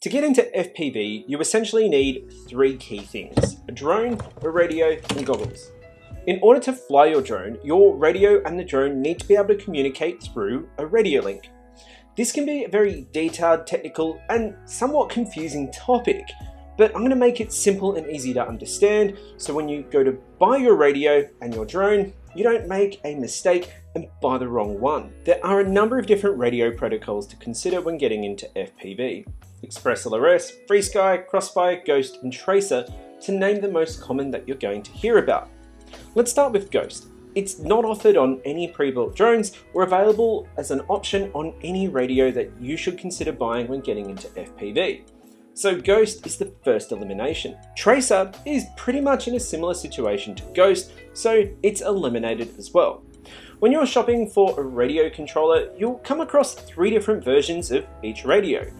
To get into FPV, you essentially need three key things, a drone, a radio, and goggles. In order to fly your drone, your radio and the drone need to be able to communicate through a radio link. This can be a very detailed, technical, and somewhat confusing topic, but I'm going to make it simple and easy to understand so when you go to buy your radio and your drone, you don't make a mistake and buy the wrong one. There are a number of different radio protocols to consider when getting into FPV. Express LRS, FrSky, Crossfire, Ghost, and Tracer to name the most common that you're going to hear about. Let's start with Ghost. It's not offered on any pre-built drones or available as an option on any radio that you should consider buying when getting into FPV. So Ghost is the first elimination. Tracer is pretty much in a similar situation to Ghost, so it's eliminated as well. When you're shopping for a radio controller, you'll come across three different versions of each radio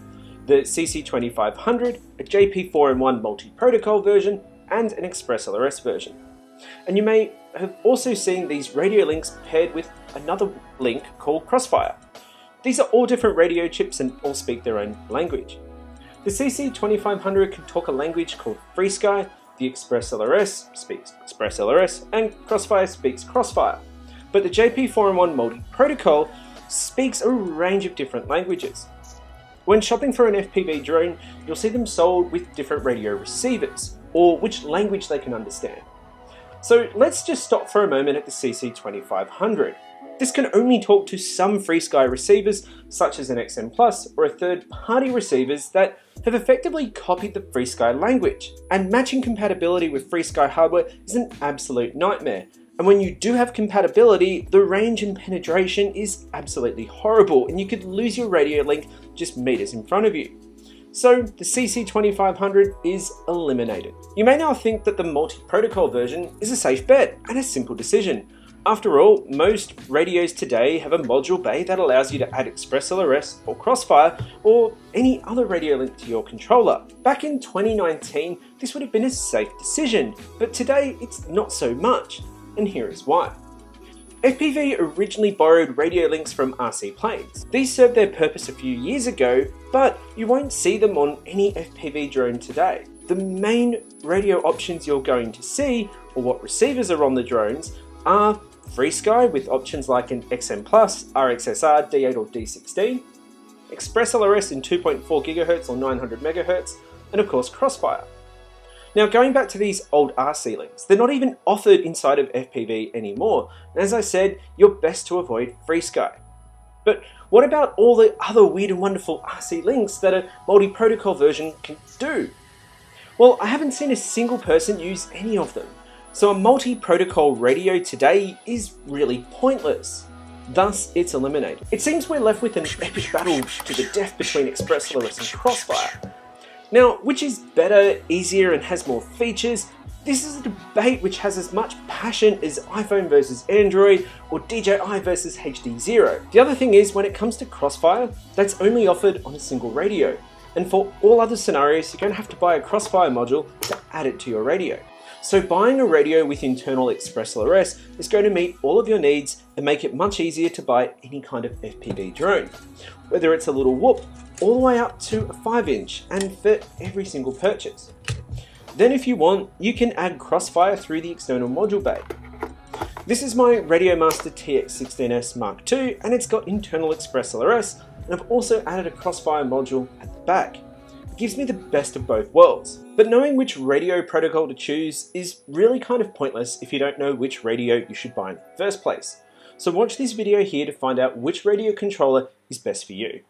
the CC2500, a JP4in1 multi-protocol version, and an Express LRS version. And you may have also seen these radio links paired with another link called Crossfire. These are all different radio chips and all speak their own language. The CC2500 can talk a language called FrSky, the Express LRS speaks Express LRS, and Crossfire speaks Crossfire. But the JP4in1 multi-protocol speaks a range of different languages. When shopping for an FPV drone, you'll see them sold with different radio receivers, or which language they can understand. So let's just stop for a moment at the CC2500. This can only talk to some FrSky receivers, such as an XM Plus or a third-party receivers that have effectively copied the FrSky language, and matching compatibility with FrSky hardware is an absolute nightmare, and when you do have compatibility, the range and penetration is absolutely horrible and you could lose your radio link just meters in front of you. So the CC2500 is eliminated. You may now think that the multi-protocol version is a safe bet and a simple decision. After all, most radios today have a module bay that allows you to add Express LRS or Crossfire or any other radio link to your controller. Back in 2019, this would have been a safe decision, but today it's not so much and here is why. FPV originally borrowed radio links from RC planes. These served their purpose a few years ago, but you won't see them on any FPV drone today. The main radio options you're going to see, or what receivers are on the drones, are FrSky with options like an XM Plus, RXSR, D8 or D16, Express LRS in 2.4 GHz or 900 MHz, and of course Crossfire. Now going back to these old RC links, they're not even offered inside of FPV anymore. And as I said, you're best to avoid FrSky. But what about all the other weird and wonderful RC links that a multi-protocol version can do? Well, I haven't seen a single person use any of them. So a multi-protocol radio today is really pointless. Thus, it's eliminated. It seems we're left with an epic battle to the death between Express LRS and Crossfire. Now, which is better, easier, and has more features? This is a debate which has as much passion as iPhone versus Android or DJI versus HDZero. The other thing is, when it comes to Crossfire, that's only offered on a single radio. And for all other scenarios, you're going to have to buy a Crossfire module to add it to your radio. So buying a radio with internal Express LRS is going to meet all of your needs and make it much easier to buy any kind of FPV drone. Whether it's a little whoop all the way up to a 5 inch and for every single purchase. Then if you want, you can add Crossfire through the external module bay. This is my Radiomaster TX16S Mark II and it's got internal Express LRS and I've also added a Crossfire module at the back. Gives me the best of both worlds. But knowing which radio protocol to choose is really kind of pointless if you don't know which radio you should buy in the first place. So watch this video here to find out which radio controller is best for you.